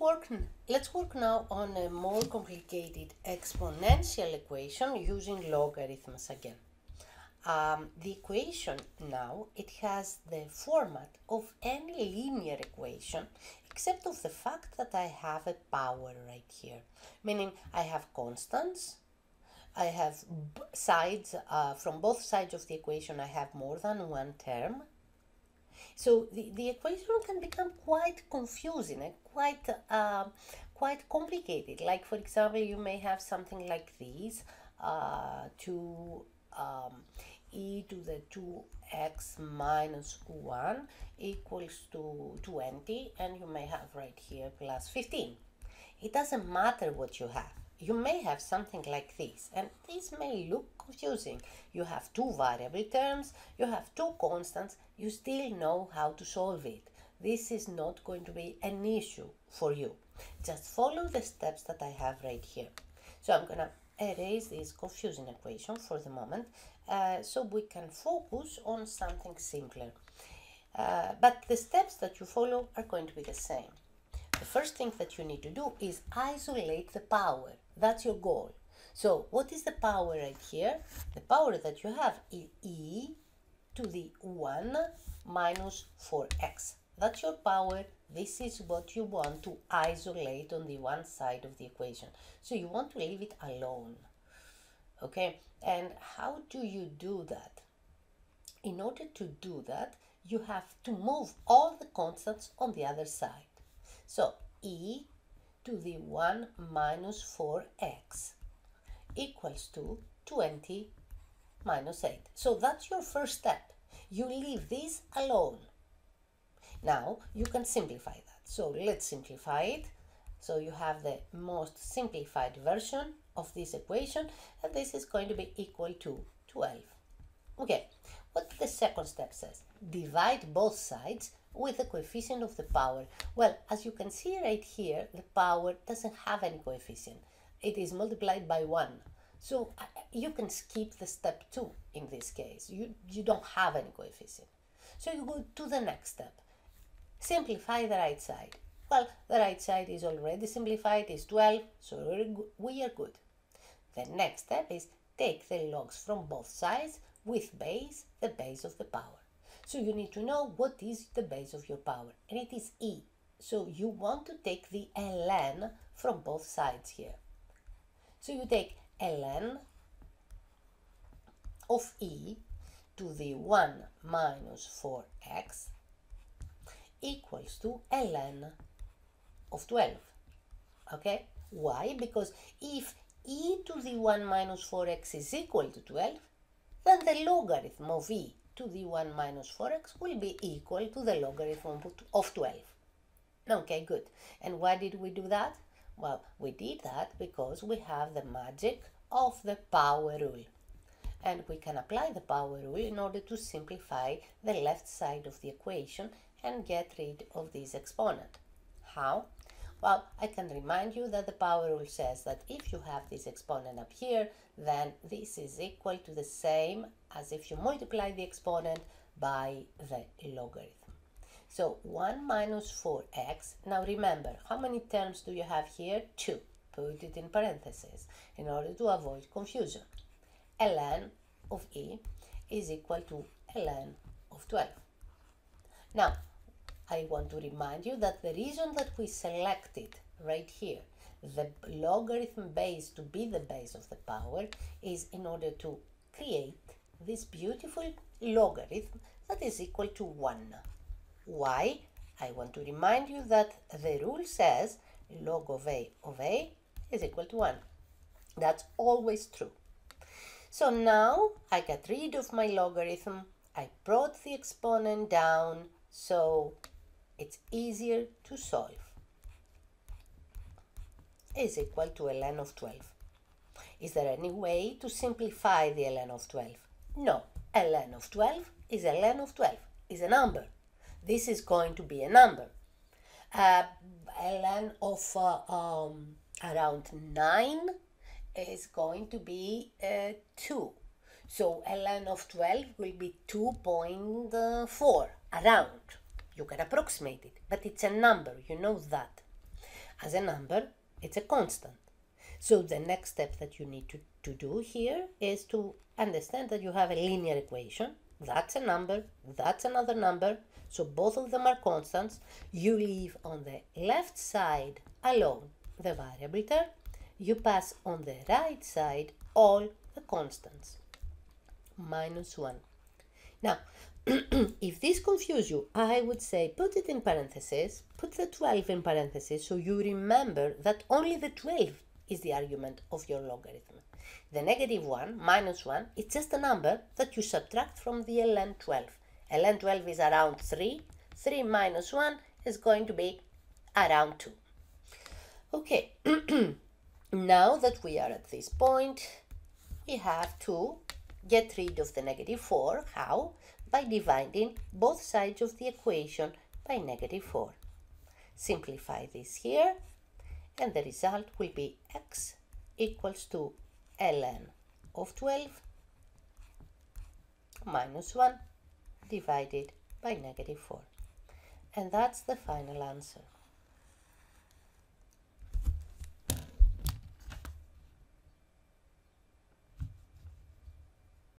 Work, let's work now on a more complicated exponential equation using logarithms again. Um, the equation now, it has the format of any linear equation except of the fact that I have a power right here. Meaning I have constants, I have sides, uh, from both sides of the equation I have more than one term. So the, the equation can become quite confusing and quite, uh, quite complicated. Like for example, you may have something like this, uh, to um, e to the 2x minus 1 equals to 20 and you may have right here plus 15. It doesn't matter what you have. You may have something like this and this may look confusing. You have two variable terms, you have two constants, you still know how to solve it. This is not going to be an issue for you. Just follow the steps that I have right here. So I'm gonna erase this confusing equation for the moment uh, so we can focus on something simpler. Uh, but the steps that you follow are going to be the same. The first thing that you need to do is isolate the power. That's your goal. So what is the power right here? The power that you have is e to the 1 minus 4x. That's your power. This is what you want to isolate on the one side of the equation. So you want to leave it alone. Okay, and how do you do that? In order to do that, you have to move all the constants on the other side. So e to the 1 minus 4x equals to 20 minus 8. So that's your first step. You leave this alone. Now you can simplify that. So let's simplify it. So you have the most simplified version of this equation and this is going to be equal to 12. Okay, what the second step says? Divide both sides with the coefficient of the power. Well, as you can see right here, the power doesn't have any coefficient. It is multiplied by 1. So uh, you can skip the step 2 in this case. You, you don't have any coefficient. So you go to the next step. Simplify the right side. Well, the right side is already simplified, is 12, so we are good. The next step is take the logs from both sides with base, the base of the power. So you need to know what is the base of your power, and it is E. So you want to take the ln from both sides here. So you take ln of E to the 1 minus 4x equals to ln of 12. Okay? Why? Because if e to the 1 minus 4x is equal to 12, then the logarithm of e to the 1 minus 4x will be equal to the logarithm of 12. Okay, good. And why did we do that? Well, we did that because we have the magic of the power rule. And we can apply the power rule in order to simplify the left side of the equation and get rid of this exponent. How? Well, I can remind you that the power rule says that if you have this exponent up here, then this is equal to the same as if you multiply the exponent by the logarithm. So 1 minus 4x, now remember, how many terms do you have here? 2. Put it in parentheses in order to avoid confusion. ln of e is equal to ln of 12. Now, I want to remind you that the reason that we selected right here the logarithm base to be the base of the power is in order to create this beautiful logarithm that is equal to 1. Why? I want to remind you that the rule says log of a of a is equal to 1. That's always true. So now I got rid of my logarithm. I brought the exponent down. So it's easier to solve is equal to ln of 12. Is there any way to simplify the ln of 12? No, ln of 12 is ln of 12, is a number. This is going to be a number. Uh, ln of uh, um, around 9 is going to be uh, 2. So ln of 12 will be 2.4 around. You can approximate it, but it's a number, you know that. as a number, it's a constant. So the next step that you need to, to do here is to understand that you have a linear equation. That's a number, that's another number. So both of them are constants. You leave on the left side alone the variable term. You pass on the right side all the constants. Minus 1. Now, if this confuses you, I would say put it in parentheses, put the 12 in parentheses so you remember that only the 12 is the argument of your logarithm. The negative 1, minus 1, it's just a number that you subtract from the ln 12. ln 12 is around 3. 3 minus 1 is going to be around 2. Okay, now that we are at this point, we have to get rid of the negative 4. How? by dividing both sides of the equation by negative 4. Simplify this here and the result will be x equals to ln of 12 minus 1 divided by negative 4. And that's the final answer.